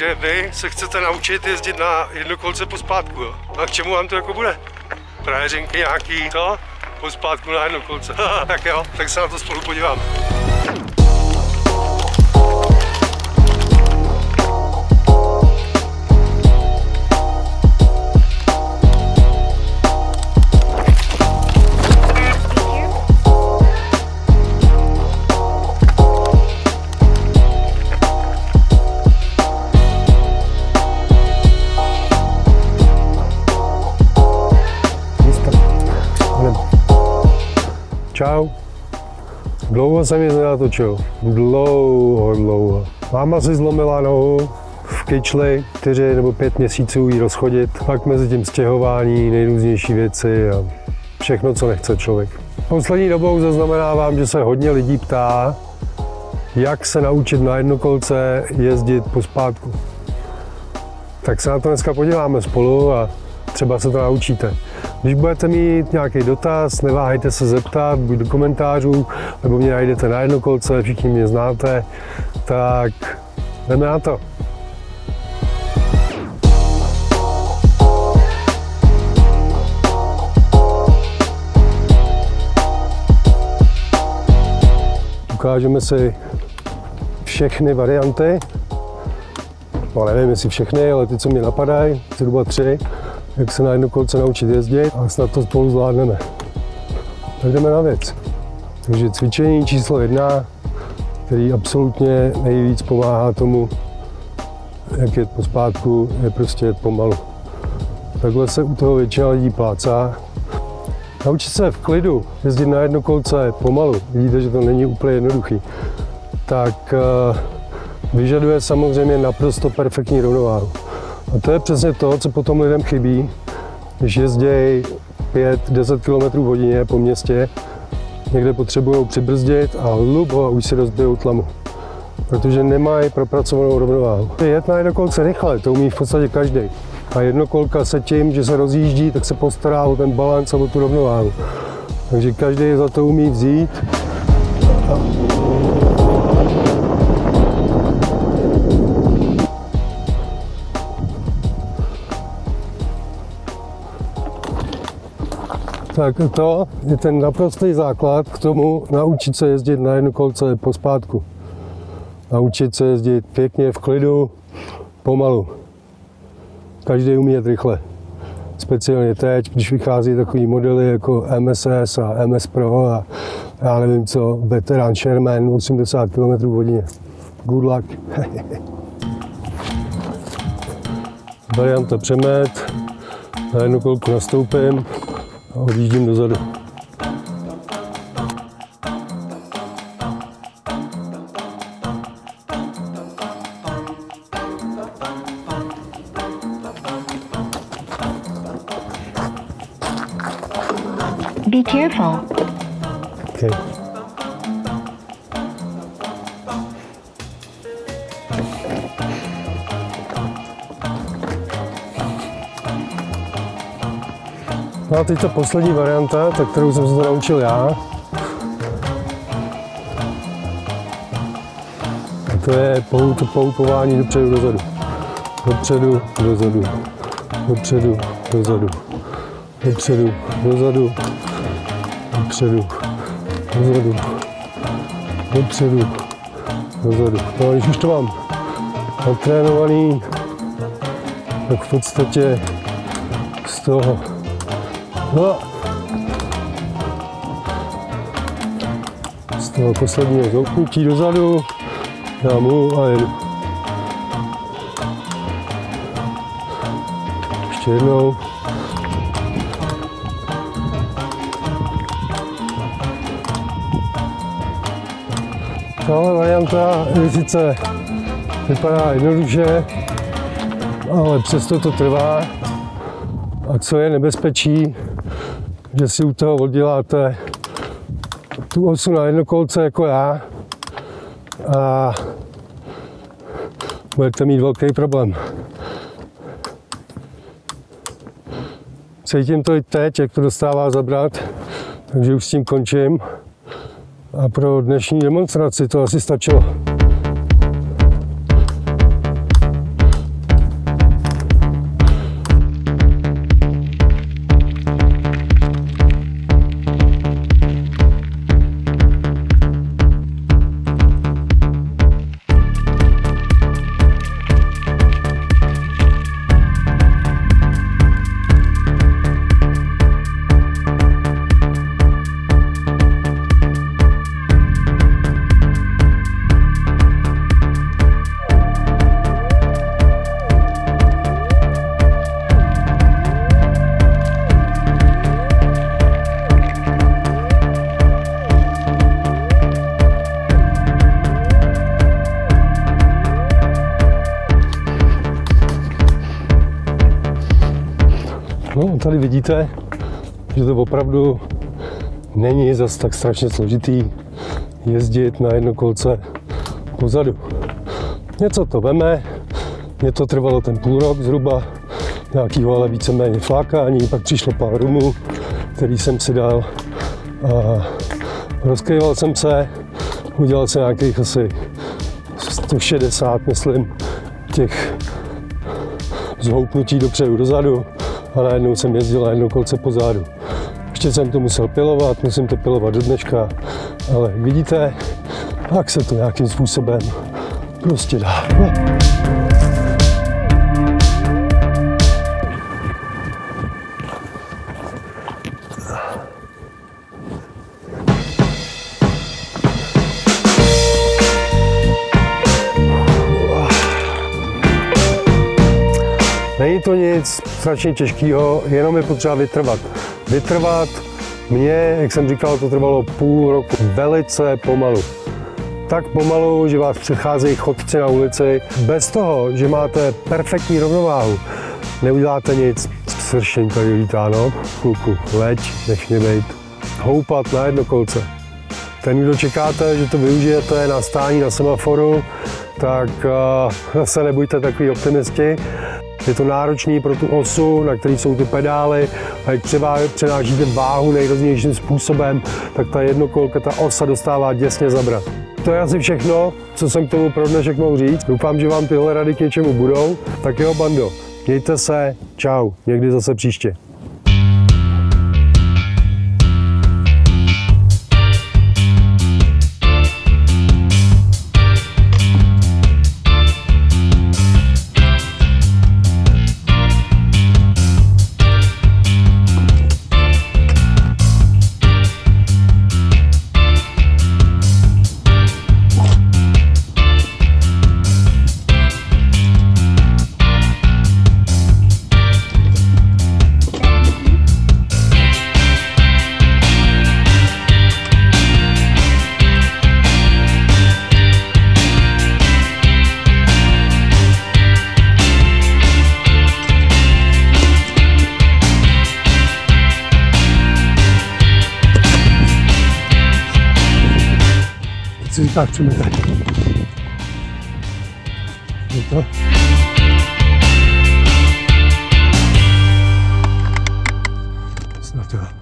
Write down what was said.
Takže vy se chcete naučit jezdit na jednokolce pospátku, jo? A k čemu vám to jako bude? Frajeřinky nějaký, to? Pospátku na jednokolce. tak jo, tak se na to spolu podíváme. Čau. Dlouho jsem nic nenatočil. Dlouho, dlouho. Máma si zlomila nohu v kyčli, čtyři nebo pět měsíců jí rozchodit. Pak mezi tím stěhování, nejrůznější věci a všechno, co nechce člověk. Poslední dobou zaznamenávám, že se hodně lidí ptá, jak se naučit na jednokolce jezdit po spátku. Tak se na to dneska podíváme spolu a třeba se to naučíte. Když budete mít nějaký dotaz, neváhejte se zeptat, buď do komentářů, nebo mě najdete na jednokolce, všichni mě znáte, tak jdeme na to. Ukážeme si všechny varianty, no nevím jestli všechny, ale ty, co mě napadají, zhruba tři jak se na jednokolce naučit jezdit a snad to spolu zvládneme. Tak jdeme na věc. Takže cvičení číslo jedna, který absolutně nejvíc pomáhá tomu, jak jet pospátku, je prostě jet pomalu. Takhle se u toho většina lidí plácá. Naučit se v klidu jezdit na jednokolce pomalu, vidíte, že to není úplně jednoduchý, tak eh, vyžaduje samozřejmě naprosto perfektní rovnováhu. A to je přesně to, co potom lidem chybí, když jezdí 5-10 km hodině po městě, někde potřebují přibrzdit a lubo a už si rozbijou tlamu. Protože nemají propracovanou rovnováhu. Jet na jednokolce rychle, to umí v podstatě každý. A jednokolka se tím, že se rozjíždí, tak se postará o ten balans a o tu rovnováhu. Takže každý za to umí vzít. Tak to je ten naprostý základ k tomu naučit se jezdit na jednokolce pospátku. Naučit se jezdit pěkně v klidu, pomalu. Každý umí jet rychle. Speciálně teď, když vychází takový modely jako MSS a MS Pro a já nevím co, veterán Sherman 80 km hodině. Good luck. Varianta přemet, na jednu kolku nastoupím, odjíždím dozadu. Be careful. Okay. No a teď ta poslední varianta, tak kterou jsem se to naučil já. A to je poupování dopředu, dozadu. Dopředu, dozadu. Dopředu, dozadu. Dopředu, dozadu. Dopředu, dozadu. Dopředu, dozadu. No a když už to mám natrénovaný, tak v podstatě z toho No. Z toho posledního zouknutí dozadu já mu a jedu. Ještě jednou. Tahle varianta je sice vypadá jednoduše, ale přesto to trvá. A co je nebezpečí, že si u toho odděláte tu osu na jednokolce jako já a budete mít velký problém. Cítím to i teď, jak to dostává zabrat, takže už s tím končím. A pro dnešní demonstraci to asi stačilo. Tady vidíte, že to opravdu není zas tak strašně složitý jezdit na jednokolce pozadu. Něco to veme, mě to trvalo ten půl rok zhruba, nějakýho ale víceméně flákání, pak přišlo pár rumů, který jsem si dal a rozkýval jsem se, udělal jsem nějakých asi 160, myslím, těch zhoupnutí dopředu dozadu a najednou jsem jezdil na jednokolce pozadu. Ještě jsem to musel pilovat, musím to pilovat do dneška, ale jak vidíte, tak se to nějakým způsobem prostě dá. Není to nic strašně těžkého, jenom je potřeba vytrvat. Vytrvat mě, jak jsem říkal, to trvalo půl roku velice pomalu. Tak pomalu, že vás přecházejí chodci na ulici. Bez toho, že máte perfektní rovnováhu, neuděláte nic. Sršení tady lítáno, kluku, leď, nech mě být. Houpat na jednokolce. Ten, kdo čekáte, že to využijete na stání na semaforu, tak uh, zase nebuďte takový optimisti. Je to náročný pro tu osu, na který jsou ty pedály a jak přenášíte váhu nejroznějším způsobem, tak ta jednokolka, ta osa dostává děsně zabrat. To je asi všechno, co jsem k tomu pro dnešek mohl říct. Doufám, že vám tyhle rady k něčemu budou. Tak jo, bando, mějte se, čau, někdy zase příště. Si říká přemete. Je to? Snad jo.